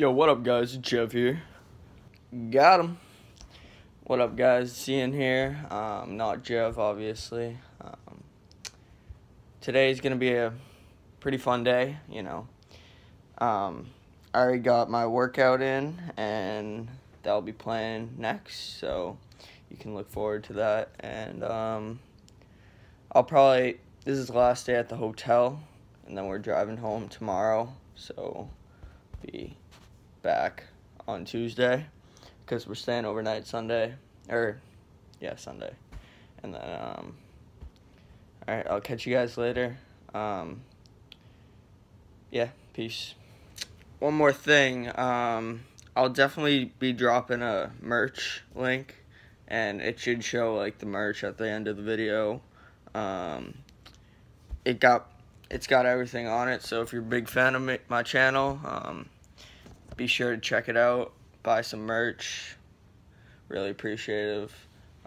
Yo, what up, guys? It's Jeff here. Got him. What up, guys? Seeing here. Um, not Jeff, obviously. Um, today's gonna be a pretty fun day. You know. Um, I already got my workout in, and that'll be playing next. So you can look forward to that. And um, I'll probably this is the last day at the hotel, and then we're driving home tomorrow. So be back on Tuesday because we're staying overnight Sunday or yeah Sunday, and then um. All right, I'll catch you guys later. Um, yeah, peace. One more thing, um, I'll definitely be dropping a merch link, and it should show like the merch at the end of the video. Um, it got it's got everything on it, so if you're a big fan of my channel, um, be sure to check it out. Buy some merch. Really appreciative.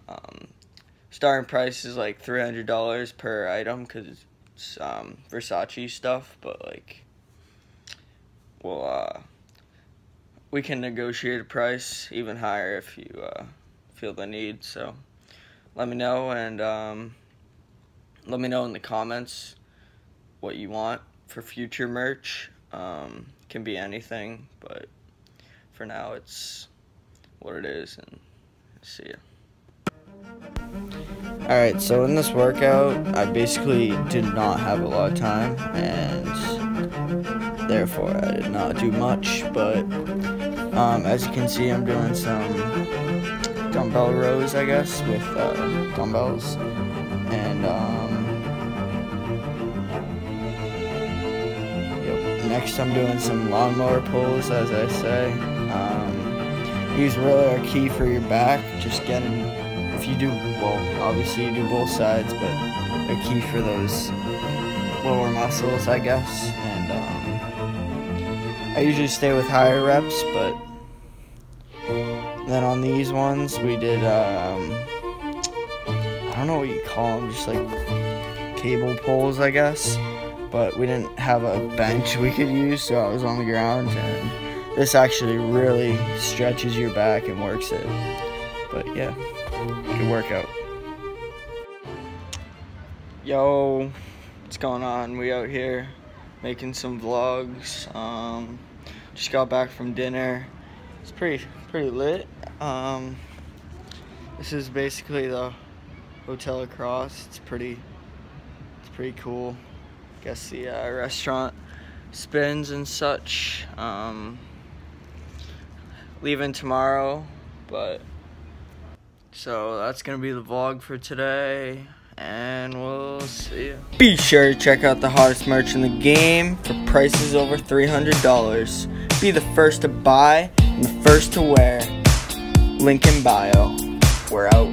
Um, starting price is like $300 per item because it's um, Versace stuff, but like, well, uh, we can negotiate a price even higher if you uh, feel the need. So let me know and um, let me know in the comments what you want for future merch. Um, can be anything, but for now it's what it is and see ya. Alright, so in this workout, I basically did not have a lot of time, and therefore I did not do much, but um, as you can see, I'm doing some dumbbell rows, I guess, with uh, dumbbells, and um, Next, I'm doing some lawnmower pulls, as I say. Um, these really are key for your back. Just getting, if you do, well, obviously you do both sides, but they're key for those lower muscles, I guess. And um, I usually stay with higher reps, but then on these ones, we did, um, I don't know what you call them, just like cable pulls, I guess but we didn't have a bench we could use, so I was on the ground, and this actually really stretches your back and works it. But yeah, good workout. Yo, what's going on? We out here making some vlogs. Um, just got back from dinner. It's pretty pretty lit. Um, this is basically the hotel across. It's pretty it's pretty cool guess the uh, restaurant spins and such. Um, leaving tomorrow, but so that's gonna be the vlog for today, and we'll see you. Be sure to check out the hottest merch in the game for prices over $300. Be the first to buy and the first to wear. Link in bio. We're out.